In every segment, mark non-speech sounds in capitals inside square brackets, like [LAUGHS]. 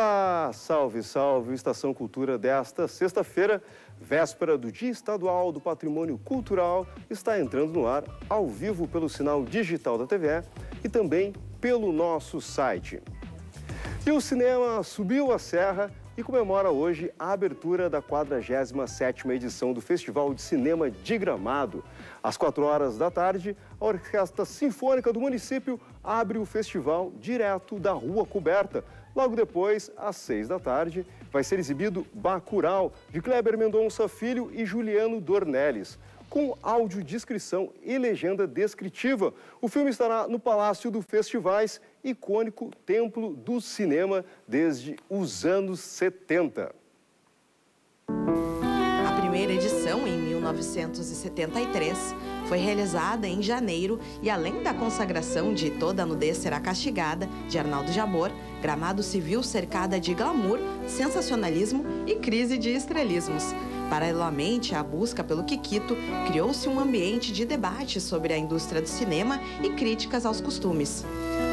Olá, salve, salve, Estação Cultura desta sexta-feira, véspera do Dia Estadual do Patrimônio Cultural, está entrando no ar ao vivo pelo sinal digital da TVE e também pelo nosso site. E o cinema subiu a serra e comemora hoje a abertura da 47ª edição do Festival de Cinema de Gramado. Às 4 horas da tarde, a Orquestra Sinfônica do município abre o festival direto da Rua Coberta. Logo depois, às 6 da tarde, vai ser exibido Bacural, de Kleber Mendonça Filho e Juliano Dornelles com audiodescrição e legenda descritiva. O filme estará no Palácio do Festivais, icônico templo do cinema desde os anos 70. A primeira edição, em 1973, foi realizada em janeiro e além da consagração de Toda a Nudez Será Castigada, de Arnaldo Jabor, Gramado Civil cercada de glamour, sensacionalismo e crise de estrelismos. Paralelamente à busca pelo Kikito, criou-se um ambiente de debate sobre a indústria do cinema e críticas aos costumes.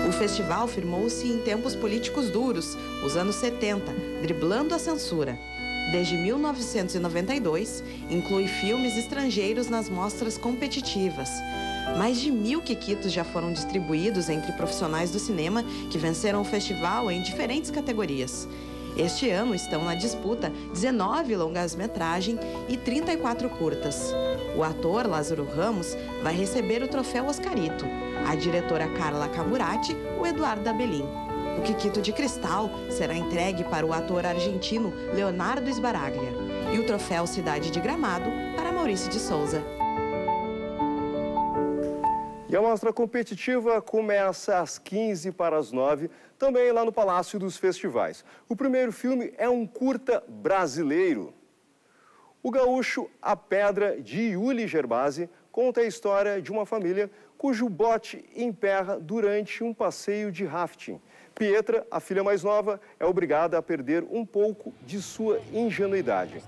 O festival firmou-se em tempos políticos duros, os anos 70, driblando a censura. Desde 1992, inclui filmes estrangeiros nas mostras competitivas. Mais de mil Kikitos já foram distribuídos entre profissionais do cinema que venceram o festival em diferentes categorias. Este ano estão na disputa 19 longas-metragem e 34 curtas. O ator Lázaro Ramos vai receber o troféu Oscarito, a diretora Carla Camurati, o Eduardo Abelin. O Kikito de Cristal será entregue para o ator argentino Leonardo Esbaraglia e o troféu Cidade de Gramado para Maurício de Souza. E a mostra competitiva começa às 15 para as 9, também lá no Palácio dos Festivais. O primeiro filme é um curta brasileiro. O gaúcho A Pedra, de Yuli Gerbasi, conta a história de uma família cujo bote emperra durante um passeio de rafting. Pietra, a filha mais nova, é obrigada a perder um pouco de sua ingenuidade.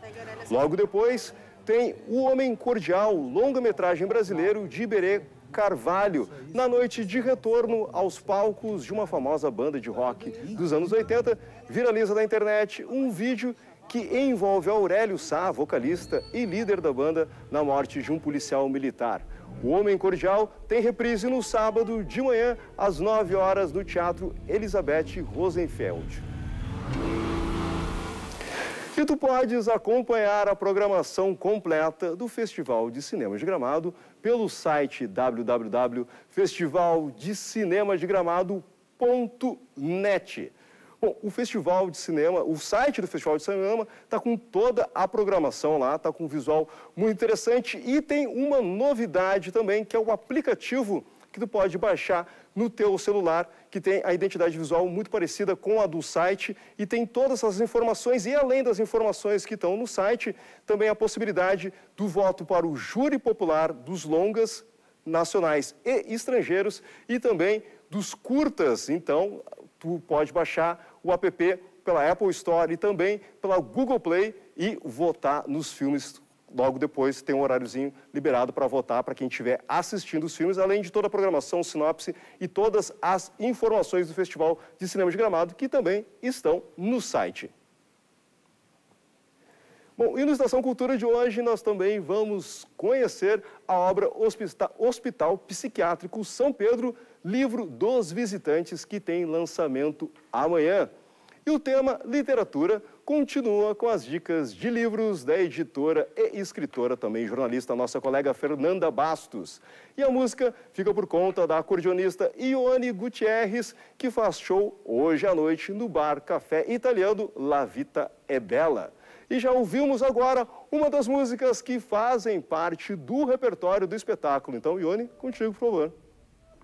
Logo depois, tem O Homem Cordial, longa-metragem brasileiro de Iberê Carvalho, na noite de retorno aos palcos de uma famosa banda de rock dos anos 80, viraliza na internet um vídeo que envolve Aurélio Sá, vocalista e líder da banda, na morte de um policial militar. O Homem Cordial tem reprise no sábado de manhã, às 9 horas, no Teatro Elizabeth Rosenfeld. E tu podes acompanhar a programação completa do Festival de Cinema de Gramado pelo site www.festivaldecinemadeGramado.net. Bom, o Festival de Cinema, o site do Festival de Cinema está com toda a programação lá, está com um visual muito interessante e tem uma novidade também, que é o aplicativo que tu pode baixar no teu celular, que tem a identidade visual muito parecida com a do site e tem todas as informações e além das informações que estão no site, também a possibilidade do voto para o júri popular dos longas nacionais e estrangeiros e também dos curtas. Então, tu pode baixar o app pela Apple Store e também pela Google Play e votar nos filmes logo depois tem um horáriozinho liberado para votar para quem estiver assistindo os filmes, além de toda a programação, sinopse e todas as informações do Festival de Cinema de Gramado, que também estão no site. Bom, e no Estação Cultura de hoje nós também vamos conhecer a obra Hospital Psiquiátrico São Pedro, livro dos visitantes, que tem lançamento amanhã. E o tema literatura continua com as dicas de livros da editora e escritora, também jornalista, nossa colega Fernanda Bastos. E a música fica por conta da acordeonista Ione Gutierrez, que faz show hoje à noite no bar Café Italiano La Vita é Bella. E já ouvimos agora uma das músicas que fazem parte do repertório do espetáculo. Então, Ione, contigo, por favor.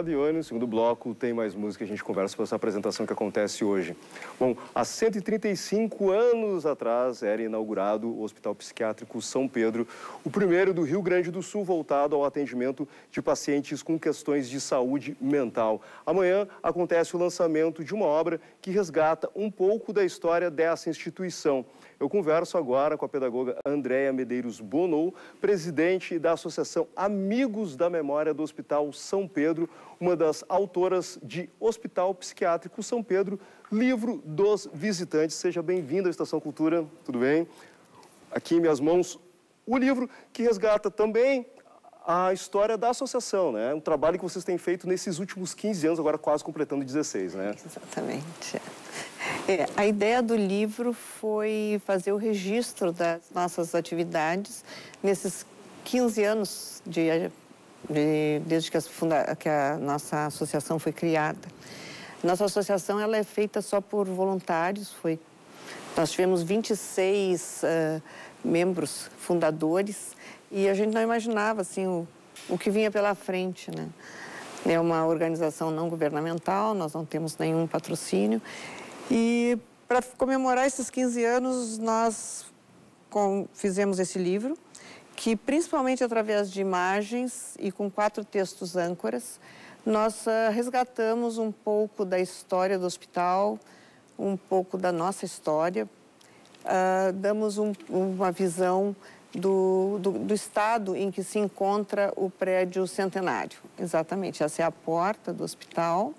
Obrigado, Ione. No segundo bloco tem mais música, a gente conversa sobre essa apresentação que acontece hoje. Bom, há 135 anos atrás era inaugurado o Hospital Psiquiátrico São Pedro, o primeiro do Rio Grande do Sul voltado ao atendimento de pacientes com questões de saúde mental. Amanhã acontece o lançamento de uma obra que resgata um pouco da história dessa instituição. Eu converso agora com a pedagoga Andréa Medeiros Bonou, presidente da Associação Amigos da Memória do Hospital São Pedro, uma das autoras de Hospital Psiquiátrico São Pedro, livro dos visitantes. Seja bem-vindo à Estação Cultura, tudo bem? Aqui em minhas mãos, o livro que resgata também a história da associação, né? Um trabalho que vocês têm feito nesses últimos 15 anos, agora quase completando 16, né? Exatamente. É, a ideia do livro foi fazer o registro das nossas atividades nesses 15 anos de, de, desde que a, funda, que a, nossa associação foi criada. Nossa associação ela é feita só por voluntários, foi, nós tivemos 26 uh, membros fundadores e a gente não imaginava assim, o, o que vinha pela frente. Né? É uma organização não governamental, nós não temos nenhum patrocínio e para comemorar esses 15 anos, nós com, fizemos esse livro, que principalmente através de imagens e com quatro textos âncoras, nós uh, resgatamos um pouco da história do hospital, um pouco da nossa história, uh, damos um, uma visão do, do, do, estado em que se encontra o prédio centenário. Exatamente, essa é a porta do hospital.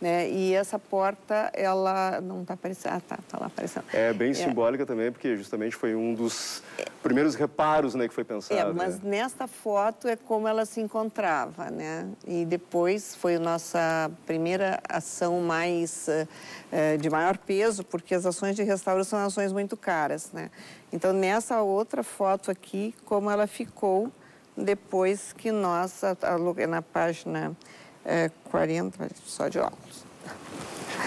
Né? E essa porta, ela não está aparecendo. Ah, tá, tá lá aparecendo. É bem é. simbólica também, porque justamente foi um dos primeiros reparos né, que foi pensado. É, mas né? nesta foto é como ela se encontrava, né? E depois foi a nossa primeira ação mais uh, de maior peso, porque as ações de restauro são ações muito caras, né? Então, nessa outra foto aqui, como ela ficou depois que nós, na página é, 40, só de óculos.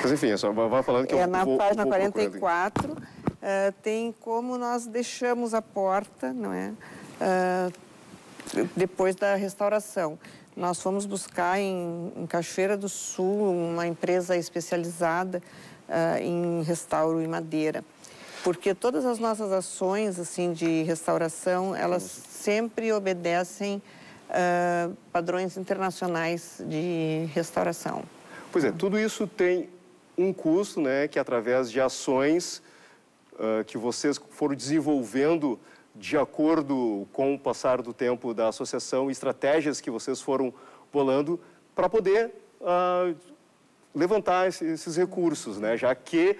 Mas enfim, é só vai falando que é, eu Na vou, página vou 44 é, tem como nós deixamos a porta, não é? é? depois da restauração. Nós fomos buscar em, em Cachoeira do Sul uma empresa especializada é, em restauro em madeira. Porque todas as nossas ações assim de restauração, elas sempre obedecem uh, padrões internacionais de restauração. Pois é, tudo isso tem um custo, né, que através de ações uh, que vocês foram desenvolvendo de acordo com o passar do tempo da associação, estratégias que vocês foram bolando para poder uh, levantar esses recursos, né, já que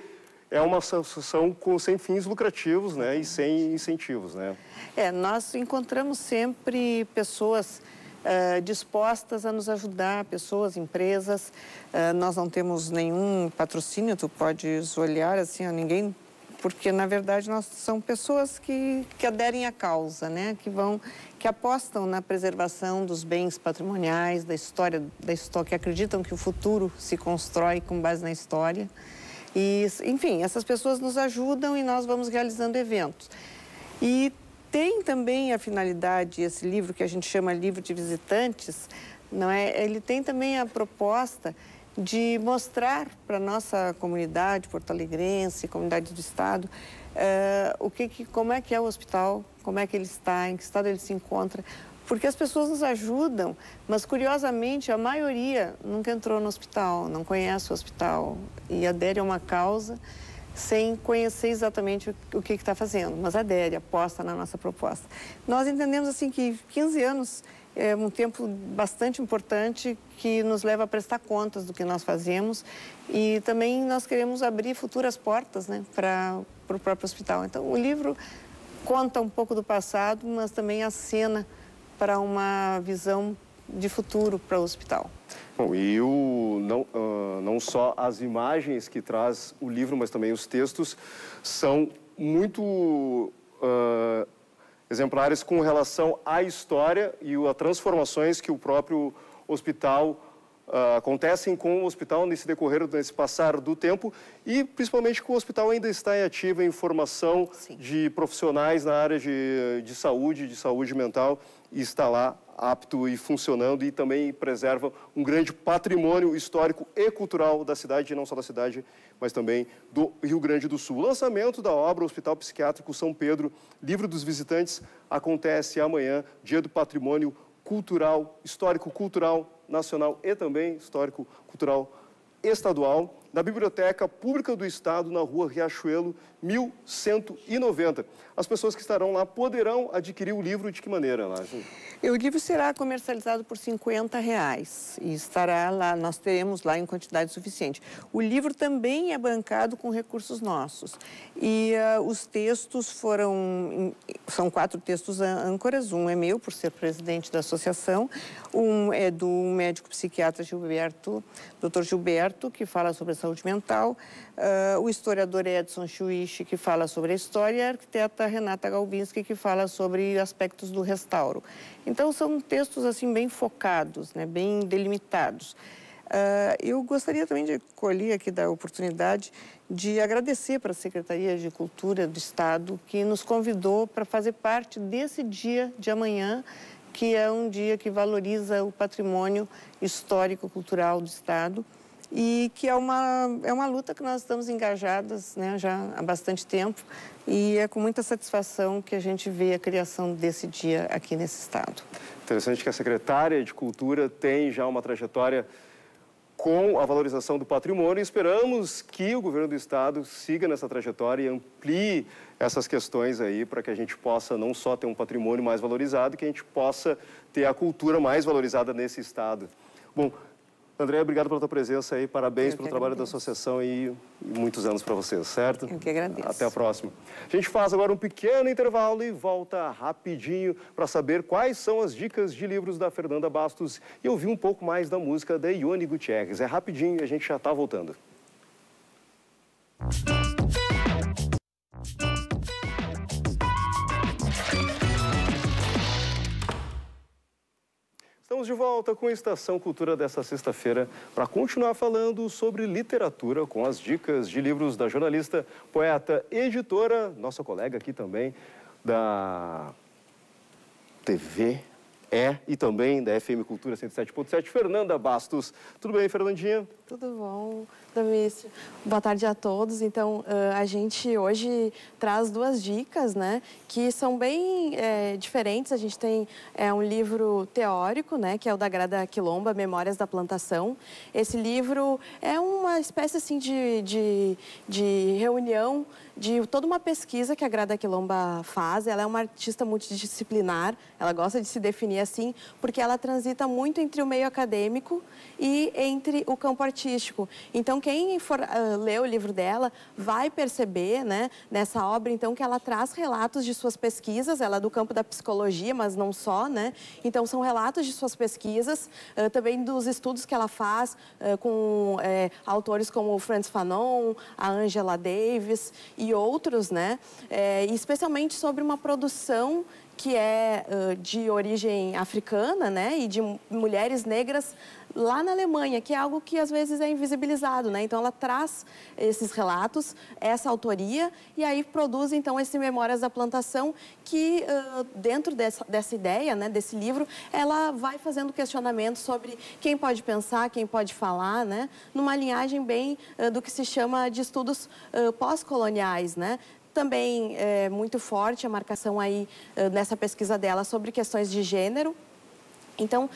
é uma associação com, sem fins lucrativos né, e sem incentivos. Né? É, nós encontramos sempre pessoas uh, dispostas a nos ajudar, pessoas, empresas. Uh, nós não temos nenhum patrocínio, tu podes olhar assim, a ninguém porque na verdade nós são pessoas que, que aderem à causa, né? Que vão, que apostam na preservação dos bens patrimoniais, da história, da história, que acreditam que o futuro se constrói com base na história. E, enfim, essas pessoas nos ajudam e nós vamos realizando eventos. E tem também a finalidade, esse livro que a gente chama livro de visitantes, não é? Ele tem também a proposta de mostrar para a nossa comunidade porto-alegrense, comunidade do Estado, uh, o que, que, como é que é o hospital, como é que ele está, em que estado ele se encontra, porque as pessoas nos ajudam, mas curiosamente a maioria nunca entrou no hospital, não conhece o hospital e adere a uma causa sem conhecer exatamente o que está fazendo, mas adere, aposta na nossa proposta. Nós entendemos assim que 15 anos é um tempo bastante importante que nos leva a prestar contas do que nós fazemos e também nós queremos abrir futuras portas né, para o próprio hospital. Então, o livro conta um pouco do passado, mas também acena para uma visão de futuro para o hospital. Bom, e o, não, uh, não só as imagens que traz o livro, mas também os textos são muito uh, exemplares com relação à história e as transformações que o próprio hospital uh, acontecem com o hospital nesse decorrer, nesse passar do tempo e principalmente que o hospital ainda está em ativa em formação Sim. de profissionais na área de, de saúde, de saúde mental e está lá apto e funcionando e também preserva um grande patrimônio histórico e cultural da cidade, não só da cidade, mas também do Rio Grande do Sul. O lançamento da obra Hospital Psiquiátrico São Pedro, Livro dos Visitantes, acontece amanhã, Dia do Patrimônio Cultural, Histórico Cultural Nacional e também Histórico Cultural Estadual na Biblioteca Pública do Estado, na rua Riachuelo, 1190. As pessoas que estarão lá poderão adquirir o livro de que maneira, Lázaro? O livro será comercializado por 50 reais e estará lá, nós teremos lá em quantidade suficiente. O livro também é bancado com recursos nossos. E uh, os textos foram, são quatro textos âncoras, um é meu, por ser presidente da associação, um é do médico psiquiatra Gilberto, doutor Gilberto, que fala sobre a saúde mental, uh, o historiador Edson Schuich, que fala sobre a história, e a arquiteta Renata Galbinski, que fala sobre aspectos do restauro. Então, são textos assim bem focados, né, bem delimitados. Uh, eu gostaria também de colher aqui da oportunidade de agradecer para a Secretaria de Cultura do Estado que nos convidou para fazer parte desse dia de amanhã, que é um dia que valoriza o patrimônio histórico-cultural do Estado e que é uma, é uma luta que nós estamos engajadas né, já há bastante tempo e é com muita satisfação que a gente vê a criação desse dia aqui nesse estado. Interessante que a secretária de Cultura tem já uma trajetória com a valorização do patrimônio e esperamos que o governo do estado siga nessa trajetória e amplie essas questões aí para que a gente possa não só ter um patrimônio mais valorizado, que a gente possa ter a cultura mais valorizada nesse estado. Bom, André, obrigado pela tua presença aí, parabéns pelo trabalho da associação e muitos anos para vocês, certo? Eu que agradeço. Até a próxima. A gente faz agora um pequeno intervalo e volta rapidinho para saber quais são as dicas de livros da Fernanda Bastos e ouvir um pouco mais da música da Ione Gutierrez. É rapidinho e a gente já está voltando. Estamos de volta com a Estação Cultura desta sexta-feira para continuar falando sobre literatura com as dicas de livros da jornalista, poeta, editora, nossa colega aqui também da TV é e também da FM Cultura 107.7, Fernanda Bastos. Tudo bem, Fernandinha? Tudo bom, Domício. Boa tarde a todos. Então, a gente hoje traz duas dicas, né, que são bem é, diferentes. A gente tem é, um livro teórico, né, que é o da Grada Quilomba, Memórias da Plantação. Esse livro é uma espécie, assim, de, de, de reunião de toda uma pesquisa que a Grada Quilomba faz. Ela é uma artista multidisciplinar, ela gosta de se definir assim, porque ela transita muito entre o meio acadêmico e entre o campo artístico. Então, quem for uh, ler o livro dela vai perceber, né, nessa obra, então, que ela traz relatos de suas pesquisas, ela é do campo da psicologia, mas não só, né? Então, são relatos de suas pesquisas, uh, também dos estudos que ela faz uh, com eh, autores como Franz Fanon, a Angela Davis e outros, né? É, especialmente sobre uma produção que é uh, de origem africana, né, e de mulheres negras lá na Alemanha, que é algo que às vezes é invisibilizado, né? Então ela traz esses relatos, essa autoria e aí produz então esse Memórias da Plantação que uh, dentro dessa, dessa ideia, né, desse livro, ela vai fazendo questionamentos sobre quem pode pensar, quem pode falar, né, numa linhagem bem uh, do que se chama de estudos pós-coloniais, né? Também é muito forte a marcação aí nessa pesquisa dela sobre questões de gênero, então,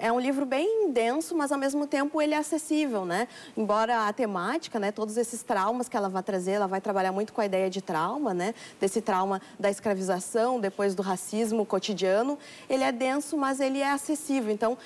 é um livro bem denso, mas ao mesmo tempo ele é acessível, né? Embora a temática, né, todos esses traumas que ela vai trazer, ela vai trabalhar muito com a ideia de trauma, né? Desse trauma da escravização, depois do racismo cotidiano. Ele é denso, mas ele é acessível. Então,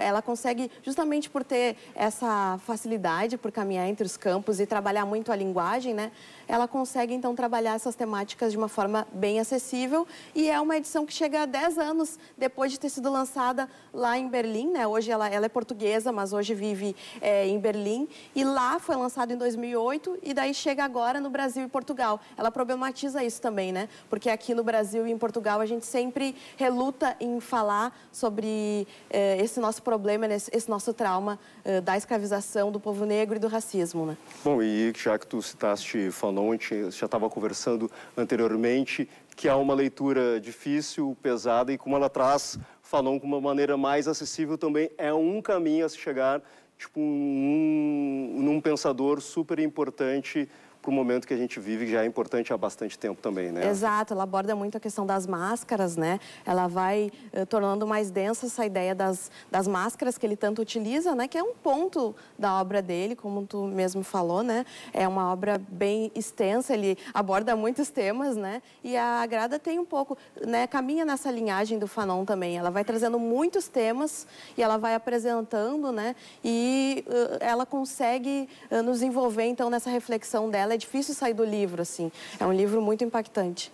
ela consegue, justamente por ter essa facilidade por caminhar entre os campos e trabalhar muito a linguagem, né? Ela consegue então trabalhar essas temáticas de uma forma bem acessível e é uma edição que chega a 10 anos depois de ter sido lançada lá em Berlim, né? Hoje ela, ela é portuguesa, mas hoje vive é, em Berlim e lá foi lançado em 2008 e daí chega agora no Brasil e Portugal. Ela problematiza isso também, né? Porque aqui no Brasil e em Portugal a gente sempre reluta em falar sobre é, esse nosso problema, esse nosso trauma é, da escravização do povo negro e do racismo, né? Bom, e já que tu citaste falando ontem, já estava conversando anteriormente, que há uma leitura difícil, pesada e como ela traz Fanon com uma maneira mais acessível também é um caminho a se chegar, tipo, um, num pensador super importante para o momento que a gente vive, que já é importante há bastante tempo também, né? Exato, ela aborda muito a questão das máscaras, né? Ela vai uh, tornando mais densa essa ideia das, das máscaras que ele tanto utiliza, né? Que é um ponto da obra dele, como tu mesmo falou, né? É uma obra bem extensa, ele aborda muitos temas, né? E a Grada tem um pouco, né? Caminha nessa linhagem do Fanon também. Ela vai trazendo muitos temas e ela vai apresentando, né? E uh, ela consegue uh, nos envolver, então, nessa reflexão dela é difícil sair do livro, assim. É um livro muito impactante.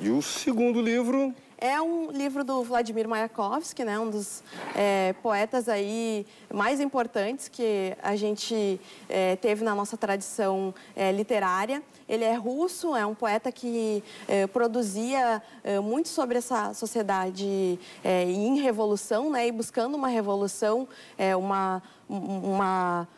E o segundo livro? É um livro do Vladimir Mayakovsky, né? Um dos é, poetas aí mais importantes que a gente é, teve na nossa tradição é, literária. Ele é russo, é um poeta que é, produzia é, muito sobre essa sociedade é, em revolução, né? E buscando uma revolução, uma, uma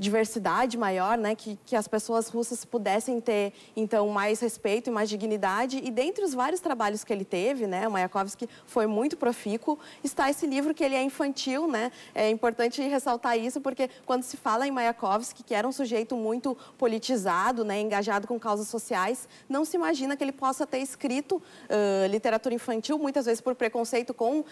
diversidade maior, né, que, que as pessoas russas pudessem ter, então, mais respeito e mais dignidade. E dentre os vários trabalhos que ele teve, né, o Mayakovsky foi muito profícuo, está esse livro que ele é infantil, né, é importante ressaltar isso, porque quando se fala em Mayakovsky, que era um sujeito muito politizado, né, engajado com causas sociais, não se imagina que ele possa ter escrito uh, literatura infantil, muitas vezes por preconceito com uh,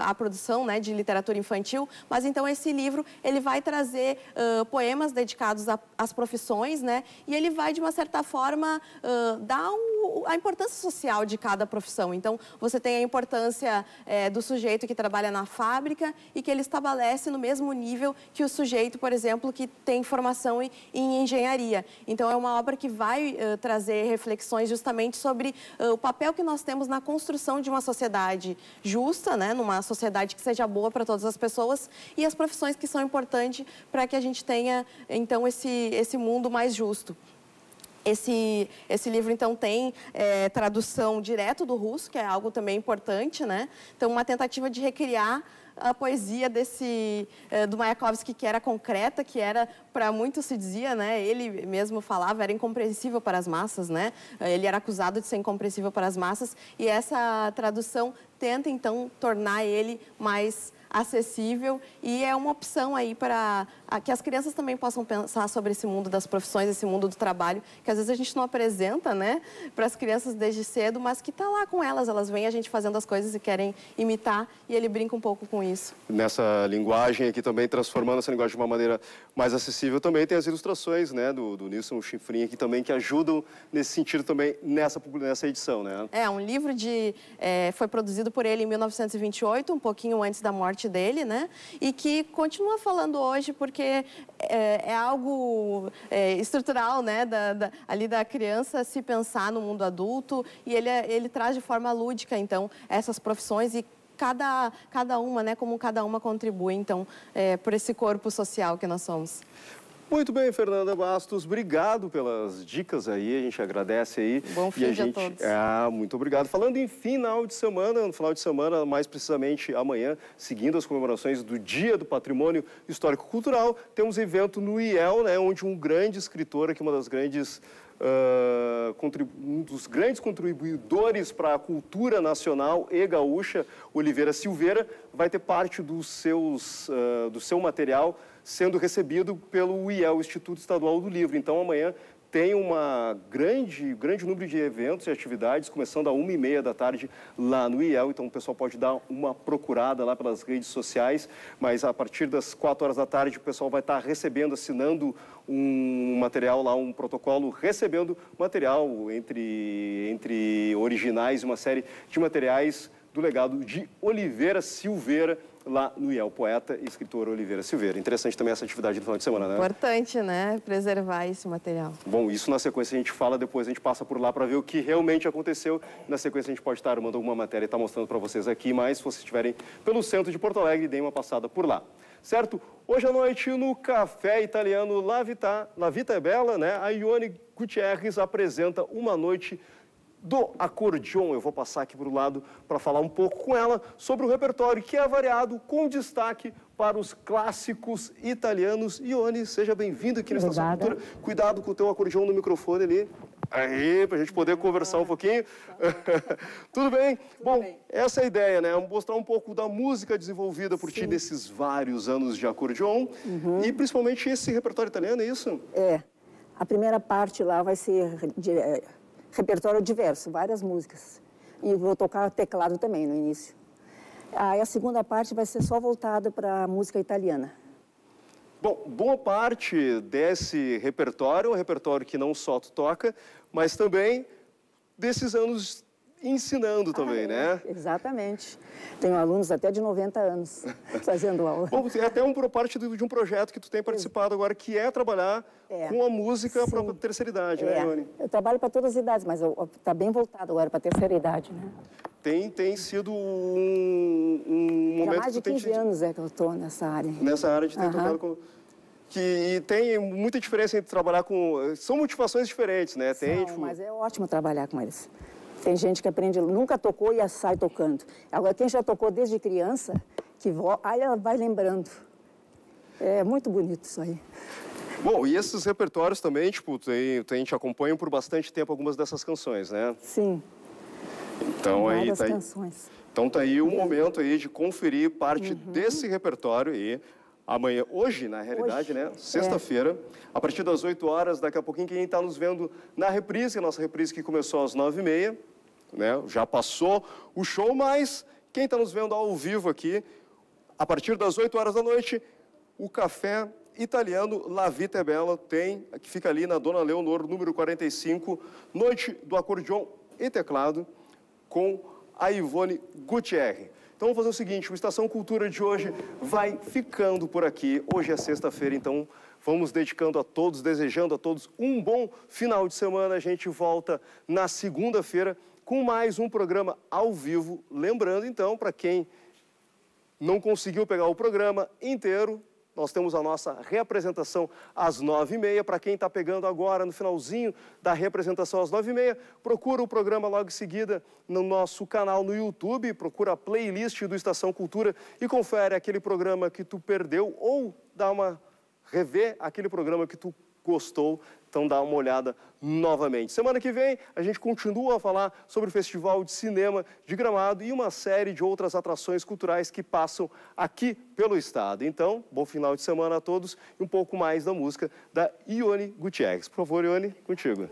a produção, né, de literatura infantil, mas então esse livro, ele vai trazer uh, poemas poemas dedicados às profissões, né? E ele vai, de uma certa forma, uh, dar um, a importância social de cada profissão. Então, você tem a importância é, do sujeito que trabalha na fábrica e que ele estabelece no mesmo nível que o sujeito, por exemplo, que tem formação em, em engenharia. Então, é uma obra que vai uh, trazer reflexões justamente sobre uh, o papel que nós temos na construção de uma sociedade justa, né? Numa sociedade que seja boa para todas as pessoas e as profissões que são importantes para que a gente tenha então, esse, esse mundo mais justo. Esse, esse livro, então, tem é, tradução direto do russo, que é algo também importante, né? Então, uma tentativa de recriar a poesia desse é, do Mayakovsky que era concreta, que era para muitos se dizia, né? Ele mesmo falava era incompreensível para as massas, né? Ele era acusado de ser incompreensível para as massas e essa tradução tenta então tornar ele mais acessível e é uma opção aí para que as crianças também possam pensar sobre esse mundo das profissões, esse mundo do trabalho, que às vezes a gente não apresenta, né, para as crianças desde cedo, mas que está lá com elas, elas veem a gente fazendo as coisas e querem imitar e ele brinca um pouco com isso. Nessa linguagem aqui também, transformando essa linguagem de uma maneira mais acessível, também tem as ilustrações, né, do, do Nilson Chifrinho aqui também, que ajudam nesse sentido também nessa, nessa edição, né? É, um livro de... É, foi produzido por ele em 1928, um pouquinho antes da morte dele, né? E que continua falando hoje porque é, é algo é, estrutural, né? Da, da, ali da criança se pensar no mundo adulto e ele, é, ele traz de forma lúdica, então, essas profissões e cada, cada uma, né? Como cada uma contribui, então, é, por esse corpo social que nós somos. Muito bem, Fernanda Bastos, obrigado pelas dicas aí, a gente agradece aí. Bom fim e a, gente... a todos. É, muito obrigado. Falando em final de semana, no final de semana, mais precisamente amanhã, seguindo as comemorações do Dia do Patrimônio Histórico-Cultural, temos evento no IEL, né, onde um grande escritor, aqui uma das grandes Uh, um dos grandes contribuidores para a cultura nacional e gaúcha, Oliveira Silveira, vai ter parte dos seus, uh, do seu material sendo recebido pelo IEL, Instituto Estadual do Livro. Então, amanhã tem uma grande, grande número de eventos e atividades, começando a uma e meia da tarde lá no IEL. Então, o pessoal pode dar uma procurada lá pelas redes sociais. Mas a partir das quatro horas da tarde, o pessoal vai estar recebendo, assinando um material lá, um protocolo, recebendo material entre, entre originais, uma série de materiais do legado de Oliveira Silveira, lá no IEL, poeta e escritor Oliveira Silveira. Interessante também essa atividade do final de semana, né? Importante, né? Preservar esse material. Bom, isso na sequência a gente fala, depois a gente passa por lá para ver o que realmente aconteceu. Na sequência a gente pode estar armando alguma matéria e estar tá mostrando para vocês aqui, mas se vocês estiverem pelo centro de Porto Alegre, deem uma passada por lá. Certo? Hoje à noite, no Café Italiano La Vita, La Vita é Bela, né? A Ione Gutierrez apresenta uma noite do acordeon. Eu vou passar aqui para o lado para falar um pouco com ela sobre o repertório que é variado com destaque para os clássicos italianos. Ione, seja bem-vindo aqui na Estação Cultura. Cuidado com o teu acordeon no microfone ali. Aí, para a gente poder conversar um pouquinho. [LAUGHS] Tudo bem? Bom, bem. essa é a ideia, né? Mostrar um pouco da música desenvolvida por ti nesses vários anos de acordeon e principalmente esse repertório italiano, é isso? É. A primeira parte lá vai ser de, é, repertório diverso, várias músicas. E vou tocar teclado também no início. Aí a segunda parte vai ser só voltada para a música italiana. Bom, boa parte desse repertório um repertório que não só tu toca, mas também desses anos ensinando também, Ah, né? Exatamente. Tenho alunos até de 90 anos [LAUGHS] fazendo aula. Bom, é até um, parte de um projeto que tu tem participado agora, que é trabalhar É. com a música para a terceira idade, né, É, Ione? eu trabalho para todas as idades, mas está bem voltado agora para a terceira idade. Né? Tem, tem sido um, um Já momento mais que de tu tem 15 anos é que eu estou nessa área. nessa área de ter Aham. tocado com... Que e tem muita diferença entre trabalhar com... São motivações diferentes, né? Tem, Não, tipo, mas é ótimo trabalhar com eles. Tem gente que aprende, nunca tocou e sai tocando. Agora, quem já tocou desde criança, que vo... aí ela vai lembrando. É muito bonito isso aí. Bom, e esses repertórios também, tipo, tem, tem, te acompanham por bastante tempo algumas dessas canções, né? Sim, Então aí tá aí, canções. então tá aí o momento aí de conferir parte Uhum. desse repertório e amanhã, hoje na realidade, Hoje, né? Sexta-feira, a partir das 8 horas, daqui a pouquinho quem está nos vendo na reprise, a nossa reprise que começou às 9h30, né? Já passou o show, mas quem está nos vendo ao vivo aqui, a partir das 8 horas da noite, o café italiano La Vita é Bella tem, que fica ali na Dona Leonor, número 45, noite do acordeon e teclado, com a Ivone Gutierrez. Então vamos fazer o seguinte, o Estação Cultura de hoje vai ficando por aqui. Hoje é sexta-feira, então vamos dedicando a todos, desejando a todos um bom final de semana. A gente volta na segunda-feira com mais um programa ao vivo. Lembrando então, para quem não conseguiu pegar o programa inteiro, nós temos a nossa reapresentação às nove e meia. Para quem está pegando agora, no finalzinho da reapresentação às nove e meia, procura o programa logo em seguida no nosso canal no YouTube, procura a playlist do Estação Cultura e confere aquele programa que tu perdeu ou dá uma rever aquele programa que tu gostou, então dá uma olhada novamente. Semana que vem a gente continua a falar sobre o Festival de Cinema de Gramado e uma série de outras atrações culturais que passam aqui pelo estado. Então, bom final de semana a todos e um pouco mais da música da Ione Gutierrez. Por favor, Ione, contigo.